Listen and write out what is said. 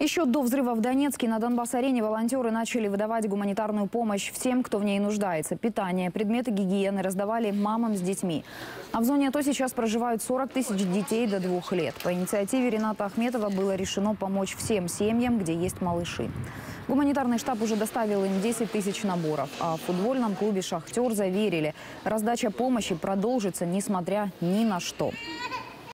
Еще до взрыва в Донецке на Донбасс-арене волонтеры начали выдавать гуманитарную помощь всем, кто в ней нуждается. Питание, предметы гигиены раздавали мамам с детьми. А в зоне АТО сейчас проживают 40 тысяч детей до двух лет. По инициативе Рената Ахметова было решено помочь всем семьям, где есть малыши. Гуманитарный штаб уже доставил им 10 тысяч наборов. А в футбольном клубе «Шахтер» заверили, раздача помощи продолжится, несмотря ни на что.